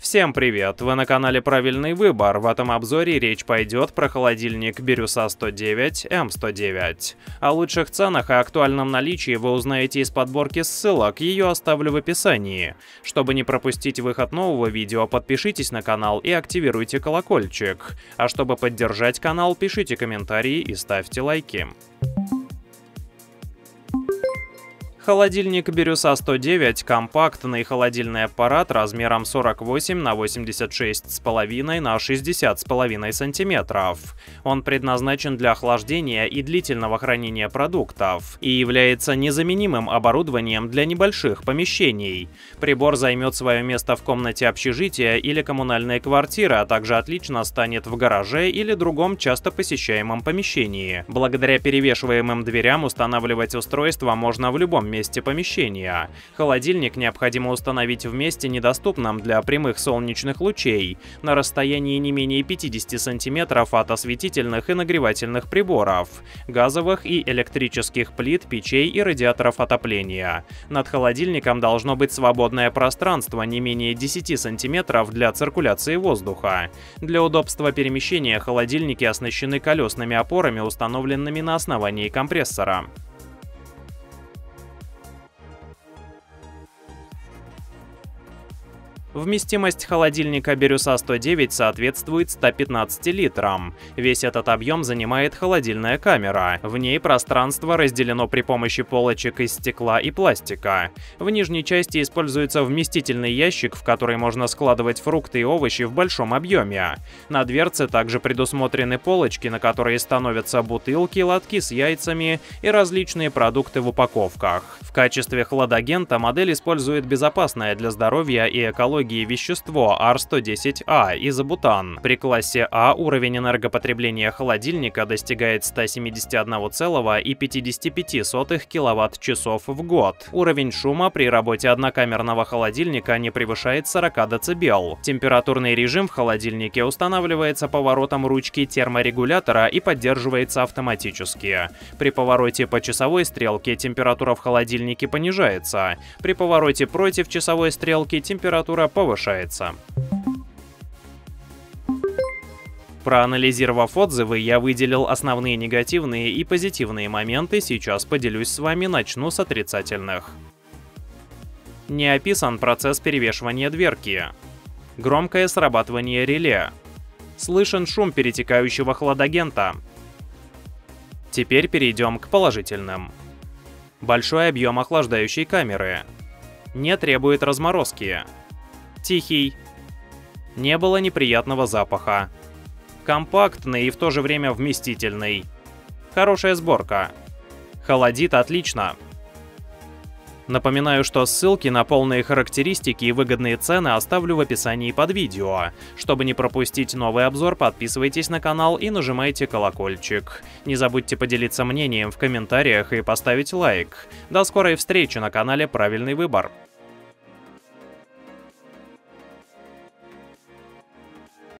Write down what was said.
Всем привет! Вы на канале Правильный выбор. В этом обзоре речь пойдет про холодильник Бирюса 109 М109. О лучших ценах и актуальном наличии вы узнаете из подборки ссылок, ее оставлю в описании. Чтобы не пропустить выход нового видео, подпишитесь на канал и активируйте колокольчик. А чтобы поддержать канал, пишите комментарии и ставьте лайки. Холодильник Бирюса 109 – компактный холодильный аппарат размером 48 на 86,5 на 60,5 см. Он предназначен для охлаждения и длительного хранения продуктов и является незаменимым оборудованием для небольших помещений. Прибор займет свое место в комнате общежития или коммунальной квартиры, а также отлично станет в гараже или другом часто посещаемом помещении. Благодаря перевешиваемым дверям устанавливать устройство можно в любом месте помещения. Холодильник необходимо установить в месте, недоступном для прямых солнечных лучей, на расстоянии не менее 50 см от осветительных и нагревательных приборов, газовых и электрических плит, печей и радиаторов отопления. Над холодильником должно быть свободное пространство не менее 10 см для циркуляции воздуха. Для удобства перемещения холодильники оснащены колесными опорами, установленными на основании компрессора. Вместимость холодильника Бирюса 109 соответствует 115 литрам. Весь этот объем занимает холодильная камера. В ней пространство разделено при помощи полочек из стекла и пластика. В нижней части используется вместительный ящик, в который можно складывать фрукты и овощи в большом объеме. На дверце также предусмотрены полочки, на которые становятся бутылки, лотки с яйцами и различные продукты в упаковках. В качестве хладагента модель использует безопасное для здоровья и экологии технологии вещество R110A изобутан. При классе А уровень энергопотребления холодильника достигает 171,55 кВт-часов в год. Уровень шума при работе однокамерного холодильника не превышает 40 дБ. Температурный режим в холодильнике устанавливается поворотом ручки терморегулятора и поддерживается автоматически. При повороте по часовой стрелке температура в холодильнике понижается. При повороте против часовой стрелки температура повышается. Проанализировав отзывы, я выделил основные негативные и позитивные моменты, сейчас поделюсь с вами, начну с отрицательных. Не описан процесс перевешивания дверки. Громкое срабатывание реле. Слышен шум перетекающего хладагента. Теперь перейдем к положительным. Большой объем охлаждающей камеры. Не требует разморозки. Тихий. Не было неприятного запаха. Компактный и в то же время вместительный. Хорошая сборка. Холодит отлично. Напоминаю, что ссылки на полные характеристики и выгодные цены оставлю в описании под видео. Чтобы не пропустить новый обзор, подписывайтесь на канал и нажимайте колокольчик. Не забудьте поделиться мнением в комментариях и поставить лайк. До скорой встречи на канале «Правильный выбор».